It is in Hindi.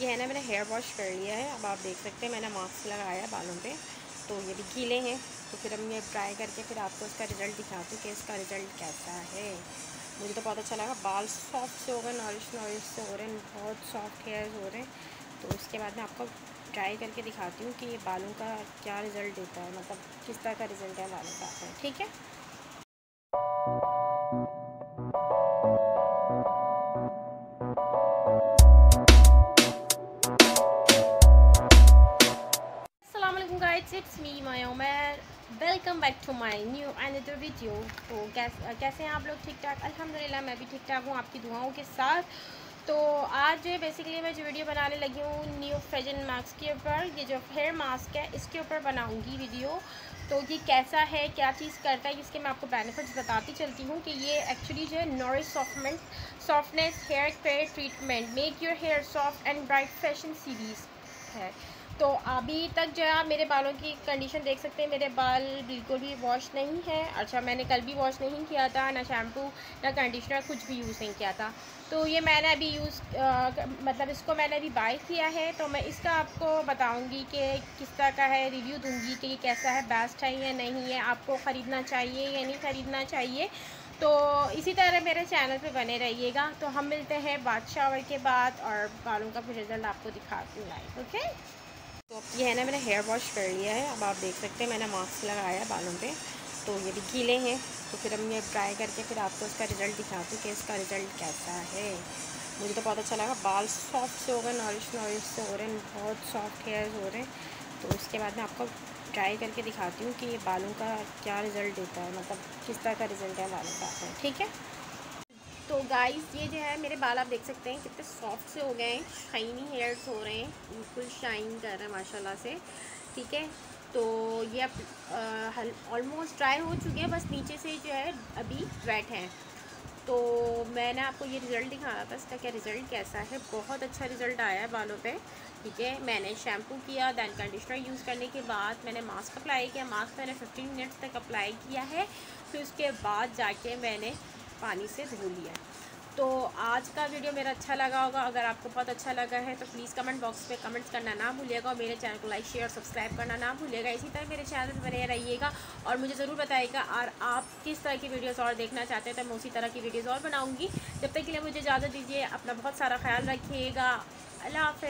ये है ना, मैंने हेयर वॉश कर लिया है। अब आप देख सकते हैं, मैंने मास्क लगाया है बालों पे। तो ये भी गीले हैं। तो फिर हम ये ट्राई करके फिर आपको इसका रिज़ल्ट दिखाती हूँ कि इसका रिज़ल्ट कैसा है। मुझे तो बहुत अच्छा लगा। बाल सॉफ्ट से हो गए नॉरिश नॉरिश से हो रहे हैं, बहुत सॉफ्ट हेयर्स हो रहे हैं। तो उसके बाद मैं आपको ट्राई करके दिखाती हूँ कि ये बालों का क्या रिज़ल्ट देता है मतलब किस तरह का रिज़ल्ट है बालों का। ठीक है? It's me my Omar welcome back to my new another video तो कैसे कैसे हैं आप लोग? ठीक ठाक? अल्हम्दुलिल्लाह, मैं भी ठीक ठाक हूँ। आपकी दुआओं के साथ। तो आज जो है बेसिकली मैं जो वीडियो बनाने लगी हूँ न्यू फ्रेजन मास्क के ऊपर। ये जो हेयर मास्क है, इसके ऊपर बनाऊँगी वीडियो तो ये कैसा है, क्या चीज़ करता है, इसके मैं आपको बेनिफिट्स बताती चलती हूँ कि ये एक्चुअली जो है nourish softment softness hair care treatment make your hair soft and bright fashion series है। तो अभी तक जो है आप मेरे बालों की कंडीशन देख सकते हैं। मेरे बाल बिल्कुल भी वॉश नहीं है। अच्छा मैंने कल भी वॉश नहीं किया था, ना शैम्पू ना कंडीशनर कुछ भी यूज़ नहीं किया था। तो ये मैंने अभी यूज़ मतलब इसको मैंने अभी बाय किया है। तो मैं इसका आपको बताऊँगी कि किस तरह का है। रिव्यू दूँगी कि ये कैसा है बेस्ट है या नहीं है। आपको ख़रीदना चाहिए या नहीं ख़रीदना चाहिए। तो इसी तरह मेरे चैनल पे बने रहिएगा। तो हम मिलते हैं बादशाह के बाद और बालों का फिर रिज़ल्ट आपको दिखाती हूँ लाइव ओके तो ये है ना, मैंने हेयर वॉश कर लिया है। अब आप देख सकते हैं, मैंने मास्क लगाया है बालों पे। तो ये भी गीले हैं। तो फिर हम ये ट्राई करके फिर आपको इसका रिज़ल्ट दिखाती हूँ कि इसका रिज़ल्ट कैसा है। मुझे तो बहुत अच्छा लगा। बाल सॉफ्ट से हो गए नॉरिश नॉरिश से हो रहे हैं, बहुत सॉफ्ट हेयर्स हो रहे हैं। तो उसके बाद मैं आपको ट्राई करके दिखाती हूँ कि ये बालों का क्या रिज़ल्ट देता है मतलब किस तरह का रिज़ल्ट है बालों का। ठीक है? तो गाइस ये जो है, मेरे बाल आप देख सकते हैं, कितने सॉफ्ट से हो गए हैं शाइनी हेयर्स हो रहे हैं, बिल्कुल शाइन कर रहे हैं, माशाल्लाह से, ठीक है? तो ये अब ऑलमोस्ट ड्राई हो चुके हैं, बस नीचे से जो है, अभी वेट हैं। तो मैंने आपको ये रिज़ल्ट दिखाया था इसका क्या रिज़ल्ट कैसा है? बहुत अच्छा रिज़ल्ट आया है बालों पे, ठीक है? मैंने शैम्पू किया दैन कंडीशनर यूज़ करने के बाद मैंने मास्क अप्लाई किया मास्क मैंने 15 मिनट्स तक अप्लाई किया है, फिर उसके बाद जाके मैंने पानी से धो लिया तो आज का वीडियो मेरा अच्छा लगा होगा। अगर आपको बहुत अच्छा लगा है तो प्लीज़ कमेंट बॉक्स पे कमेंट्स करना ना भूलिएगा और मेरे चैनल को लाइक शेयर और सब्सक्राइब करना ना भूलिएगा। इसी तरह मेरे चैनल पर बने रहिएगा और मुझे ज़रूर बताइएगा और आप किस तरह की वीडियोज़ और देखना चाहते हैं तो मैं उसी तरह की वीडियोज़ और बनाऊँगी। जब तक के लिए मुझे इजाज़त दीजिए, अपना बहुत सारा ख्याल रखिएगा। अल्लाह हाफ़